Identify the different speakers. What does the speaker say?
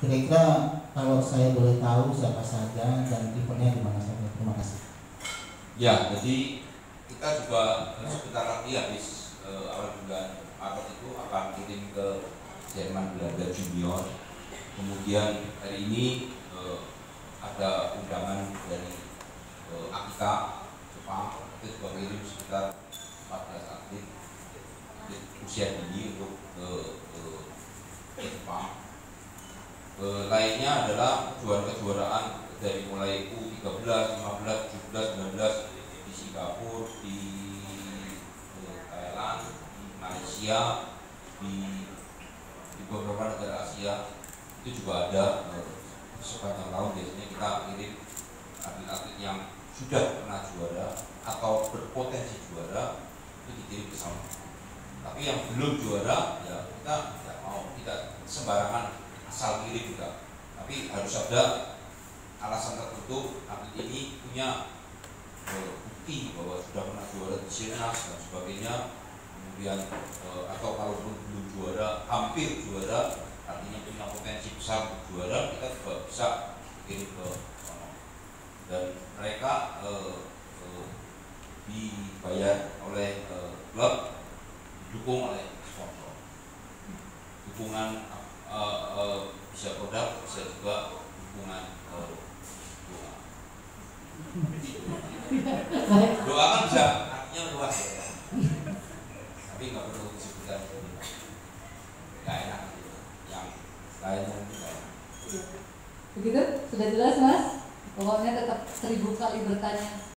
Speaker 1: Kira-kira kalau saya boleh tahu siapa saja dan eventnya di mana saja. Terima kasih.
Speaker 2: Ya, jadi kita juga sebentar lagi habis uh, awal bulan Maret itu akan kirim ke Jerman Belanda Junior. Kemudian hari ini uh, ada undangan dari uh, Akita Jepang itu juga kirim sekitar 14 atlet usia dini untuk ke, ke, ke Jepang. E, lainnya adalah kejuaraan-kejuaraan dari mulai U13, 15, 17, 19 di Singapura, di Thailand, di Malaysia, di, di beberapa negara Asia. Itu juga ada e, sepanjang tahun biasanya kita kirim atlet-atlet yang sudah pernah juara atau berpotensi juara itu dikirim ke sana. Tapi yang belum juara ya kita tidak mau kita sembarangan asal kirim juga. Tapi harus ada alasan tertentu atlet ini punya uh, bukti bahwa sudah pernah juara di Sirnas dan sebagainya. Kemudian uh, atau kalaupun belum juara hampir juara artinya punya potensi besar untuk juara kita juga bisa kirim ke sana. Dan mereka uh, uh, dibayar oleh uh, klub didukung oleh sponsor. Dukungan uh, uh, bisa produk bisa juga dukungan uh, doa doa kan bisa artinya luas ya tapi nggak perlu disebutkan nggak enak gitu. yang lainnya tidak enak
Speaker 3: Begitu? Sudah jelas mas? Pokoknya tetap seribu kali bertanya